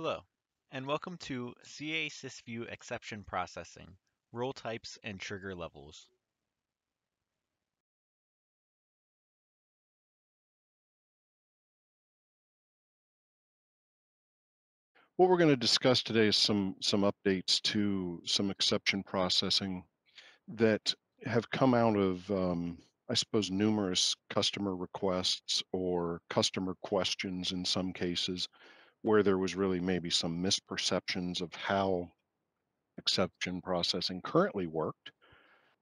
Hello, and welcome to CA SYSVIEW Exception Processing, Rule Types and Trigger Levels. What we're going to discuss today is some some updates to some exception processing that have come out of, um, I suppose, numerous customer requests or customer questions in some cases, where there was really maybe some misperceptions of how exception processing currently worked.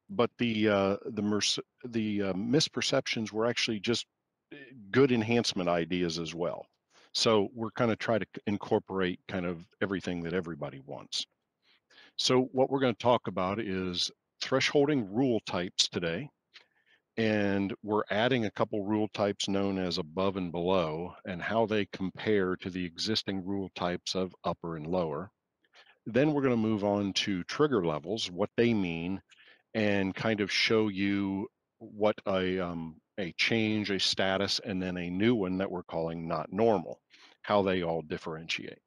But the uh, the the uh, misperceptions were actually just eh, good enhancement ideas as well. So we're kind of try to incorporate kind of everything that everybody wants. So what we're going to talk about is thresholding rule types today. And we're adding a couple rule types known as above and below and how they compare to the existing rule types of upper and lower. Then we're going to move on to trigger levels, what they mean, and kind of show you what a um, a change, a status, and then a new one that we're calling not normal, how they all differentiate.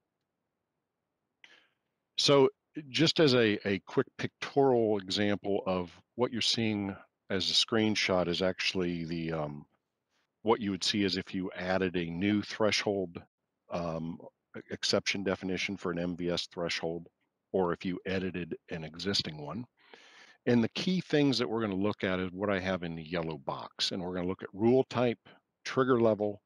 So just as a, a quick pictorial example of what you're seeing as a screenshot is actually the um, what you would see is if you added a new threshold um, exception definition for an MVS threshold, or if you edited an existing one. And the key things that we're going to look at is what I have in the yellow box. And we're going to look at rule type, trigger level,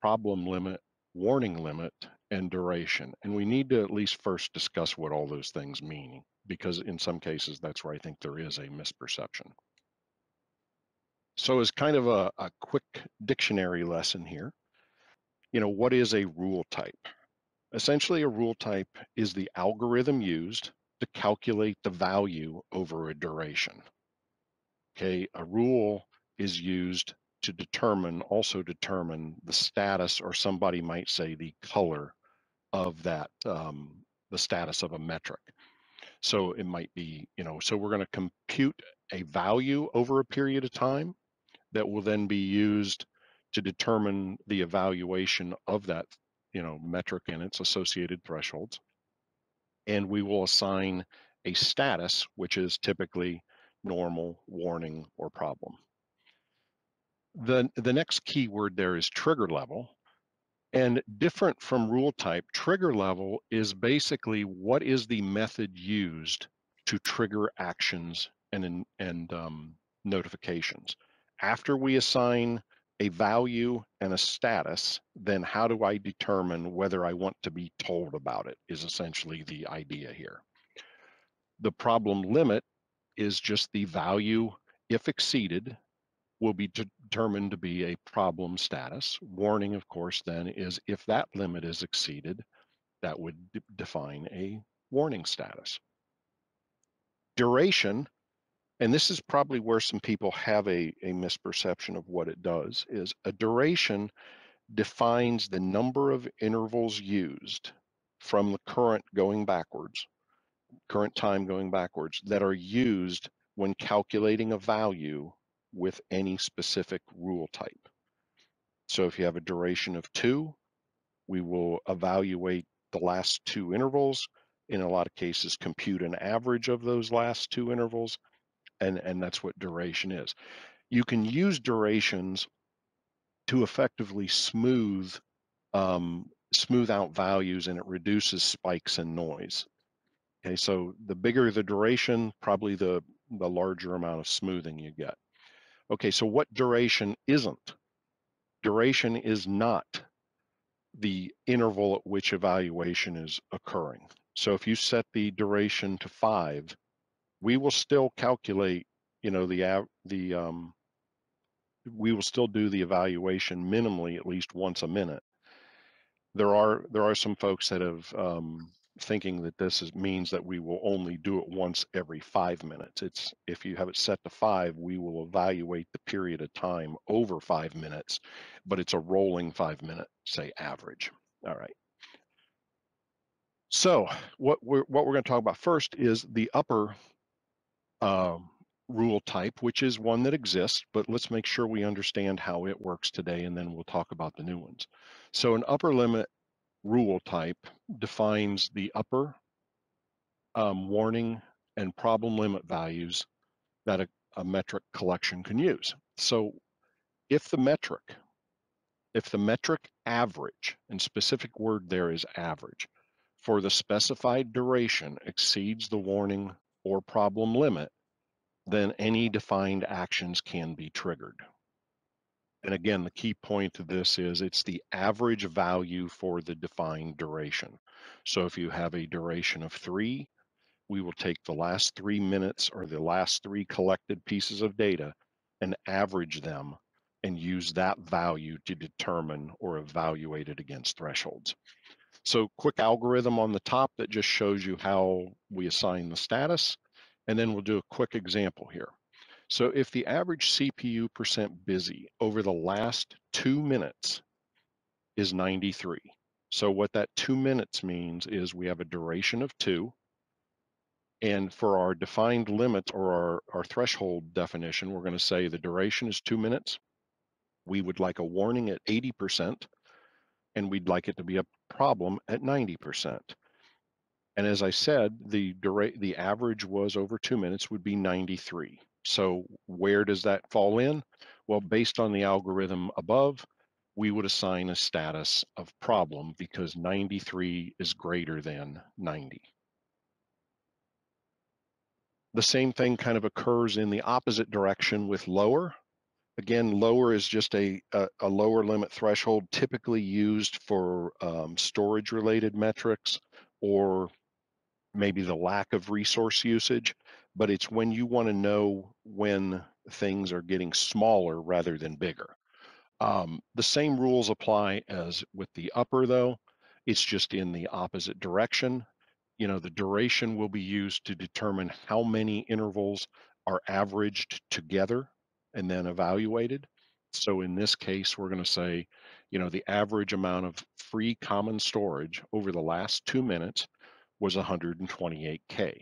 problem limit, warning limit, and duration. And we need to at least first discuss what all those things mean, because in some cases, that's where I think there is a misperception. So as kind of a, a quick dictionary lesson here, you know, what is a rule type? Essentially, a rule type is the algorithm used to calculate the value over a duration. Okay, a rule is used to determine, also determine the status, or somebody might say the color of that, um, the status of a metric. So it might be, you know, so we're going to compute a value over a period of time that will then be used to determine the evaluation of that, you know, metric and its associated thresholds and we will assign a status, which is typically normal, warning, or problem. The, the next keyword there is trigger level. And different from rule type, trigger level is basically what is the method used to trigger actions and, and um, notifications. After we assign a value and a status, then how do I determine whether I want to be told about it is essentially the idea here. The problem limit is just the value, if exceeded, will be determined to be a problem status. Warning, of course, then is if that limit is exceeded, that would define a warning status. Duration and this is probably where some people have a, a misperception of what it does, is a duration defines the number of intervals used from the current going backwards, current time going backwards, that are used when calculating a value with any specific rule type. So if you have a duration of two, we will evaluate the last two intervals, in a lot of cases compute an average of those last two intervals, and and that's what duration is. You can use durations to effectively smooth um, smooth out values and it reduces spikes and noise. Okay so the bigger the duration probably the the larger amount of smoothing you get. Okay so what duration isn't? Duration is not the interval at which evaluation is occurring. So if you set the duration to five we will still calculate, you know, the the um, we will still do the evaluation minimally at least once a minute. There are there are some folks that have um, thinking that this is, means that we will only do it once every five minutes. It's if you have it set to five, we will evaluate the period of time over five minutes, but it's a rolling five minute, say average. All right. So what we're what we're going to talk about first is the upper uh, rule type, which is one that exists, but let's make sure we understand how it works today, and then we'll talk about the new ones. So an upper limit rule type defines the upper um, warning and problem limit values that a, a metric collection can use. So if the metric, if the metric average, and specific word there is average, for the specified duration exceeds the warning or problem limit, then any defined actions can be triggered. And again, the key point to this is it's the average value for the defined duration. So if you have a duration of three, we will take the last three minutes or the last three collected pieces of data and average them and use that value to determine or evaluate it against thresholds. So quick algorithm on the top that just shows you how we assign the status. And then we'll do a quick example here. So if the average CPU percent busy over the last two minutes is 93. So what that two minutes means is we have a duration of two. And for our defined limit or our, our threshold definition, we're going to say the duration is two minutes. We would like a warning at 80%, and we'd like it to be a problem at 90%. And as I said, the dura- the average was over two minutes would be 93. So where does that fall in? Well, based on the algorithm above, we would assign a status of problem because 93 is greater than 90. The same thing kind of occurs in the opposite direction with lower. Again, lower is just a, a, a lower limit threshold typically used for um, storage related metrics or maybe the lack of resource usage, but it's when you want to know when things are getting smaller rather than bigger. Um, the same rules apply as with the upper though, it's just in the opposite direction. You know, the duration will be used to determine how many intervals are averaged together and then evaluated. So in this case, we're going to say, you know, the average amount of free common storage over the last two minutes was 128K.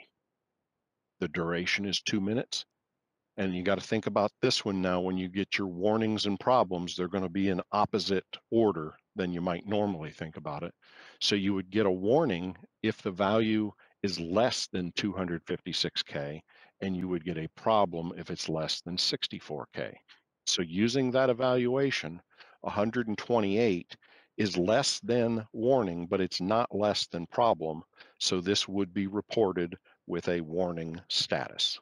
The duration is two minutes. And you got to think about this one now when you get your warnings and problems, they're going to be in opposite order than you might normally think about it. So you would get a warning if the value is less than 256K, and you would get a problem if it's less than 64K. So using that evaluation, 128 is less than warning, but it's not less than problem. So this would be reported with a warning status.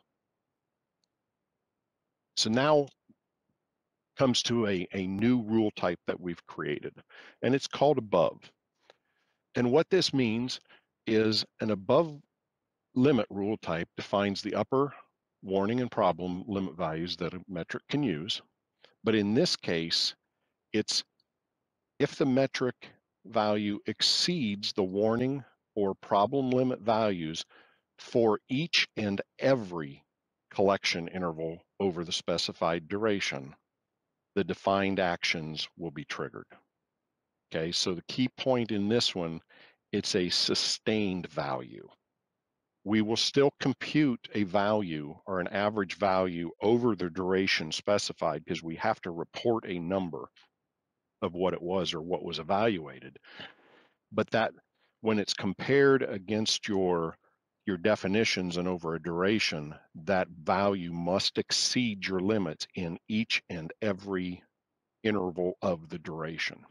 So now comes to a, a new rule type that we've created, and it's called above. And what this means is an above limit rule type defines the upper warning and problem limit values that a metric can use. But in this case, it's if the metric value exceeds the warning or problem limit values for each and every collection interval over the specified duration, the defined actions will be triggered. Okay, so the key point in this one, it's a sustained value. We will still compute a value or an average value over the duration specified because we have to report a number of what it was or what was evaluated. But that when it's compared against your your definitions and over a duration, that value must exceed your limits in each and every interval of the duration.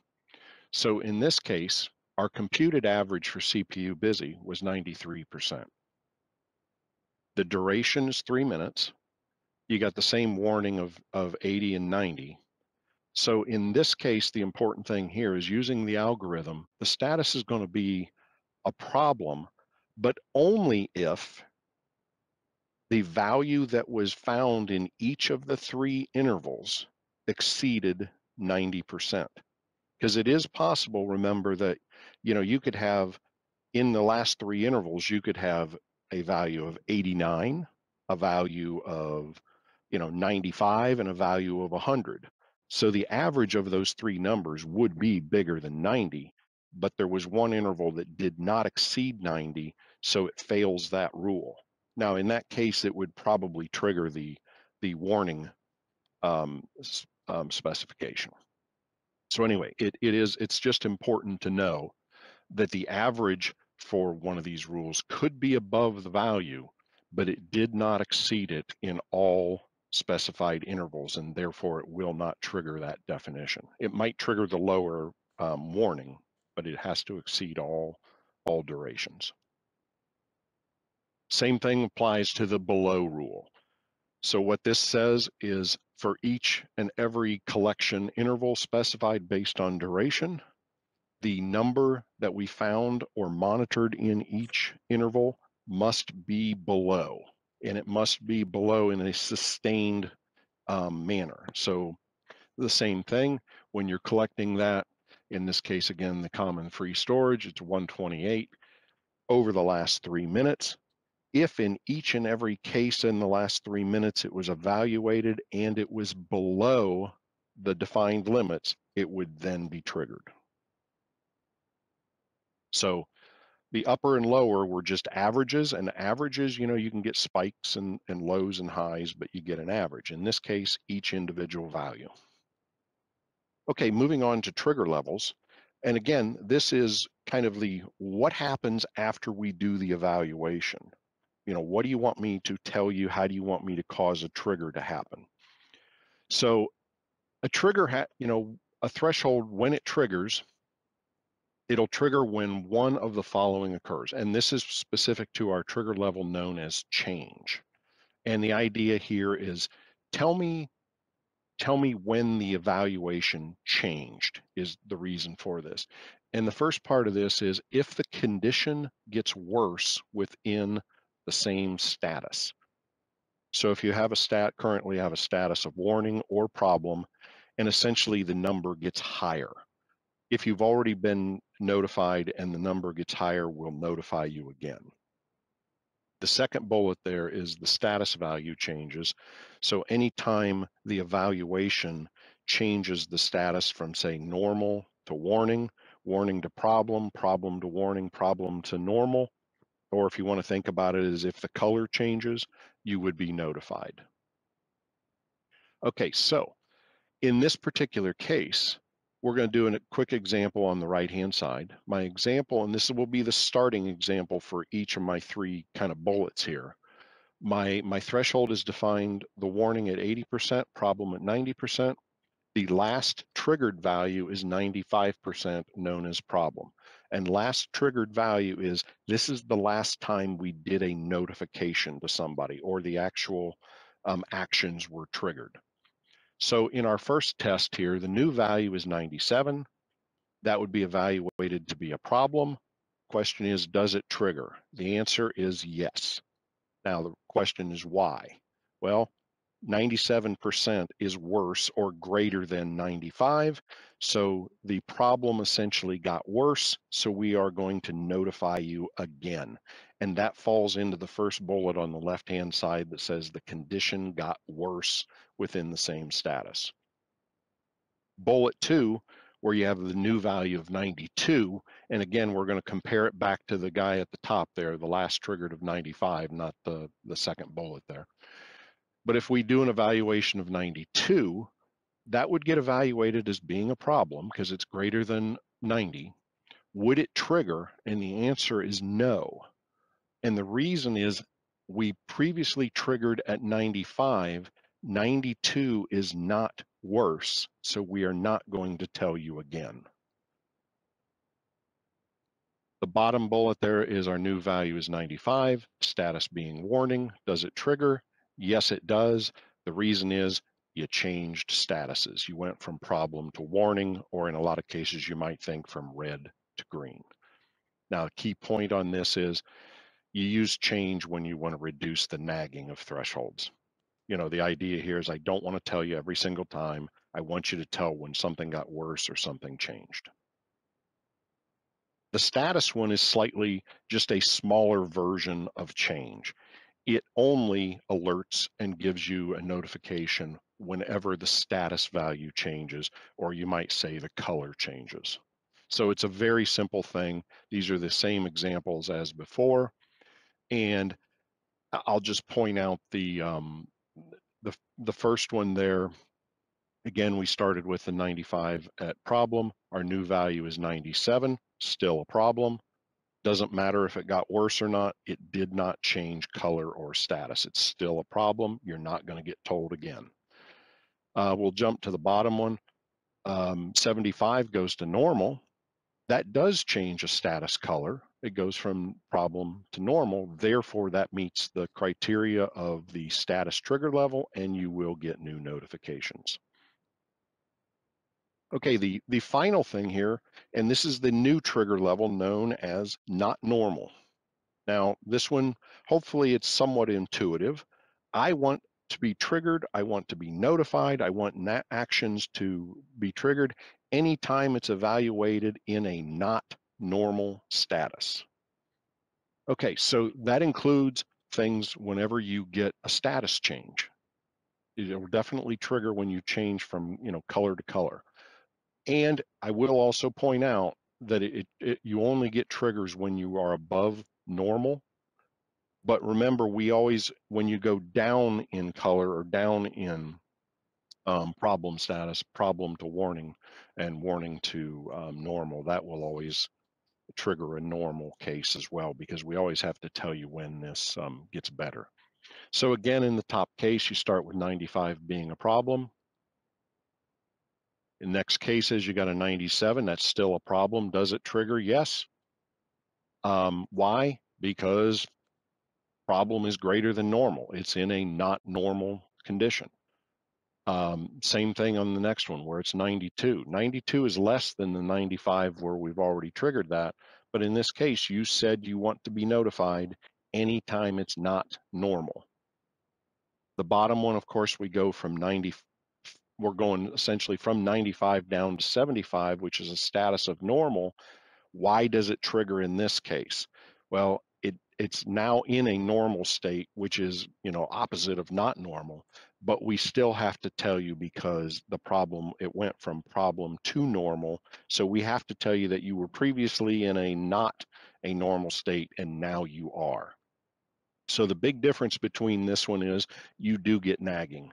So in this case, our computed average for CPU busy was 93%. The duration is three minutes. You got the same warning of, of 80 and 90. So in this case, the important thing here is using the algorithm, the status is going to be a problem, but only if the value that was found in each of the three intervals exceeded 90%. Because it is possible, remember that, you know, you could have in the last three intervals, you could have a value of 89, a value of, you know, 95, and a value of 100. So the average of those three numbers would be bigger than 90, but there was one interval that did not exceed 90, so it fails that rule. Now, in that case, it would probably trigger the, the warning um, um, specification. So anyway, it, it is, it's just important to know that the average for one of these rules could be above the value, but it did not exceed it in all specified intervals, and therefore it will not trigger that definition. It might trigger the lower um, warning, but it has to exceed all, all durations. Same thing applies to the below rule. So what this says is for each and every collection interval specified based on duration, the number that we found or monitored in each interval must be below, and it must be below in a sustained um, manner. So the same thing when you're collecting that, in this case, again, the common free storage, it's 128 over the last three minutes if in each and every case in the last three minutes it was evaluated and it was below the defined limits, it would then be triggered. So the upper and lower were just averages and averages, you know, you can get spikes and, and lows and highs, but you get an average. In this case, each individual value. Okay, moving on to trigger levels. And again, this is kind of the what happens after we do the evaluation you know, what do you want me to tell you? How do you want me to cause a trigger to happen? So a trigger, you know, a threshold, when it triggers, it'll trigger when one of the following occurs. And this is specific to our trigger level known as change. And the idea here is tell me tell me when the evaluation changed is the reason for this. And the first part of this is if the condition gets worse within the same status. So if you have a stat, currently have a status of warning or problem, and essentially the number gets higher. If you've already been notified and the number gets higher, we'll notify you again. The second bullet there is the status value changes. So anytime the evaluation changes the status from say normal to warning, warning to problem, problem to warning, problem to normal, or if you want to think about it as if the color changes, you would be notified. Okay, so in this particular case, we're going to do a quick example on the right-hand side. My example, and this will be the starting example for each of my three kind of bullets here. My, my threshold is defined the warning at 80%, problem at 90%. The last triggered value is 95% known as problem. And last triggered value is this is the last time we did a notification to somebody or the actual um, actions were triggered. So in our first test here, the new value is 97. That would be evaluated to be a problem. Question is, does it trigger? The answer is yes. Now the question is why? Well, 97% is worse or greater than 95. So the problem essentially got worse. So we are going to notify you again. And that falls into the first bullet on the left-hand side that says the condition got worse within the same status. Bullet two, where you have the new value of 92. And again, we're going to compare it back to the guy at the top there, the last triggered of 95, not the, the second bullet there. But if we do an evaluation of 92, that would get evaluated as being a problem because it's greater than 90. Would it trigger? And the answer is no. And the reason is we previously triggered at 95. 92 is not worse, so we are not going to tell you again. The bottom bullet there is our new value is 95, status being warning. Does it trigger? Yes, it does. The reason is you changed statuses. You went from problem to warning, or in a lot of cases, you might think from red to green. Now, a key point on this is you use change when you want to reduce the nagging of thresholds. You know, the idea here is I don't want to tell you every single time. I want you to tell when something got worse or something changed. The status one is slightly just a smaller version of change it only alerts and gives you a notification whenever the status value changes, or you might say the color changes. So it's a very simple thing. These are the same examples as before. And I'll just point out the, um, the, the first one there. Again, we started with the 95 at problem. Our new value is 97. still a problem. Doesn't matter if it got worse or not, it did not change color or status. It's still a problem. You're not going to get told again. Uh, we'll jump to the bottom one. Um, 75 goes to normal. That does change a status color. It goes from problem to normal. Therefore, that meets the criteria of the status trigger level and you will get new notifications. Okay, the, the final thing here, and this is the new trigger level known as not normal. Now, this one, hopefully it's somewhat intuitive. I want to be triggered. I want to be notified. I want actions to be triggered anytime it's evaluated in a not normal status. Okay, so that includes things whenever you get a status change. It will definitely trigger when you change from you know color to color. And I will also point out that it, it, you only get triggers when you are above normal. But remember, we always, when you go down in color or down in um, problem status, problem to warning, and warning to um, normal, that will always trigger a normal case as well, because we always have to tell you when this um, gets better. So again, in the top case, you start with 95 being a problem. In next cases, you got a 97. That's still a problem. Does it trigger? Yes. Um, why? Because problem is greater than normal. It's in a not normal condition. Um, same thing on the next one where it's 92. 92 is less than the 95 where we've already triggered that. But in this case, you said you want to be notified anytime it's not normal. The bottom one, of course, we go from 90, we're going essentially from 95 down to 75, which is a status of normal. Why does it trigger in this case? Well, it it's now in a normal state, which is you know opposite of not normal, but we still have to tell you because the problem it went from problem to normal. So we have to tell you that you were previously in a not a normal state and now you are. So the big difference between this one is you do get nagging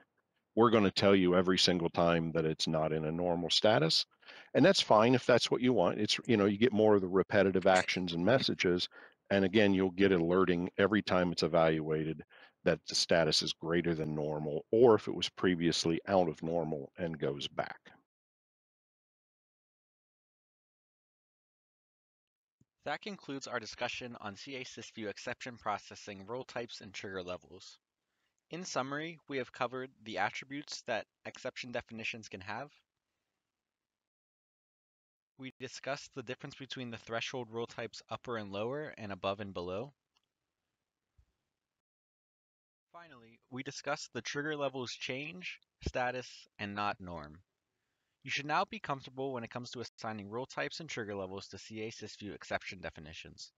we're going to tell you every single time that it's not in a normal status and that's fine if that's what you want it's you know you get more of the repetitive actions and messages and again you'll get alerting every time it's evaluated that the status is greater than normal or if it was previously out of normal and goes back That concludes our discussion on CA SYSVIEW exception processing rule types and trigger levels. In summary, we have covered the attributes that exception definitions can have. We discussed the difference between the threshold rule types upper and lower and above and below. Finally, we discussed the trigger levels change, status, and not norm. You should now be comfortable when it comes to assigning rule types and trigger levels to CA SYSVIEW exception definitions.